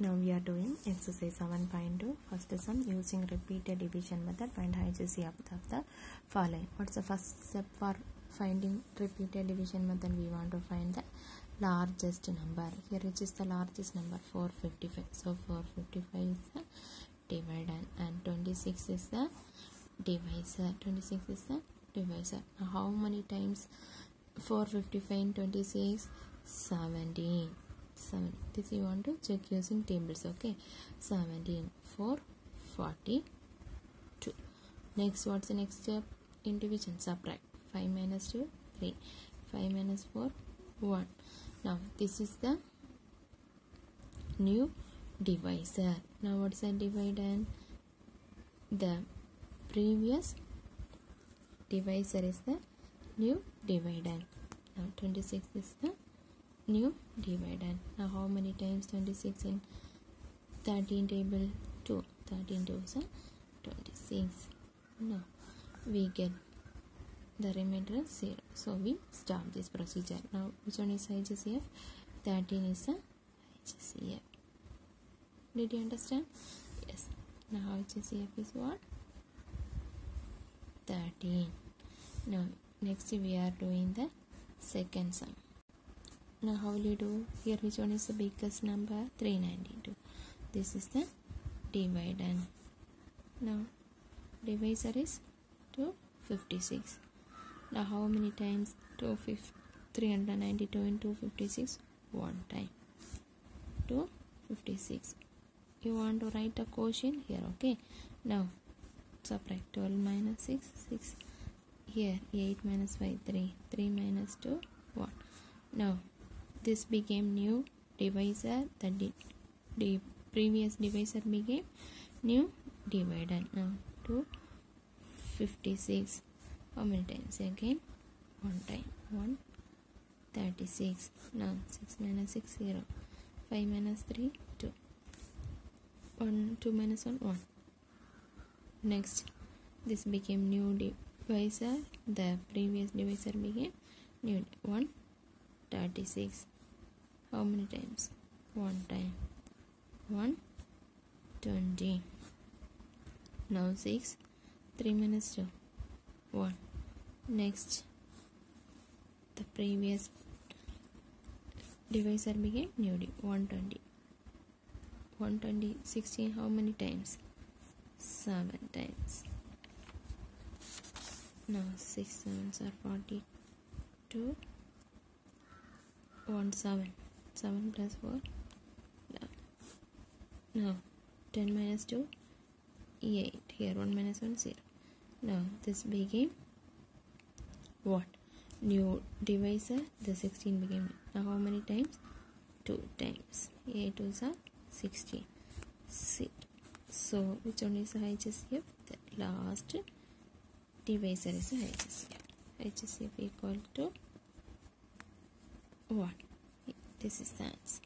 Now we are doing exercise 7.2 first sum using repeated division method find HCF of the following. What's the first step for finding repeated division method? We want to find the largest number. Here which is the largest number 455. So 455 is the dividend and 26 is the divisor. 26 is the divisor. Now how many times 455 and 26? 17. 7 this you want to check using tables? Okay. 17 4 42 next what's the next step? In division subtract. 5 minus 2 3 5 minus 4 1 now this is the new divisor. Now what's the dividend the previous divisor is the new dividend. Now 26 is the new dividend now how many times 26 in 13 table 2 13 2 is 26 now we get the remainder 0 so we stop this procedure. Now which one is HCF 13 is a HCF did you understand? Yes. Now HCF is what? 13 now next we are doing the second sum now how will you do? Here which one is the biggest number? 392 this is the dividend now divisor is 256 now how many times 392 and 256 one time. 256 you want to write a quotient here okay? Now subtract 12 minus 6 6 here 8 minus 5 3 3 minus 2 1 now this became new divisor the previous divisor became new dividend now 256 how many times again? One time 1 36 now 6 minus 6 0 5 minus 3 2 1 2 minus 1 1 next this became new divisor. The previous divisor became new 1 36 how many times? One time. 1 20 now 6 3 minus 2 1 next. The previous divisor became new div 120 120 16 how many times? 7 times. Now 6 sevens are 42 1 7 7 plus 4 now 10 minus 2 8 here 1 minus 1 0 now this became what? New divisor. The 16 became now how many times? 2 times. 8 is a 16 C. so which one is HCF the last divisor is a HCF HCF equal to 1 this is answer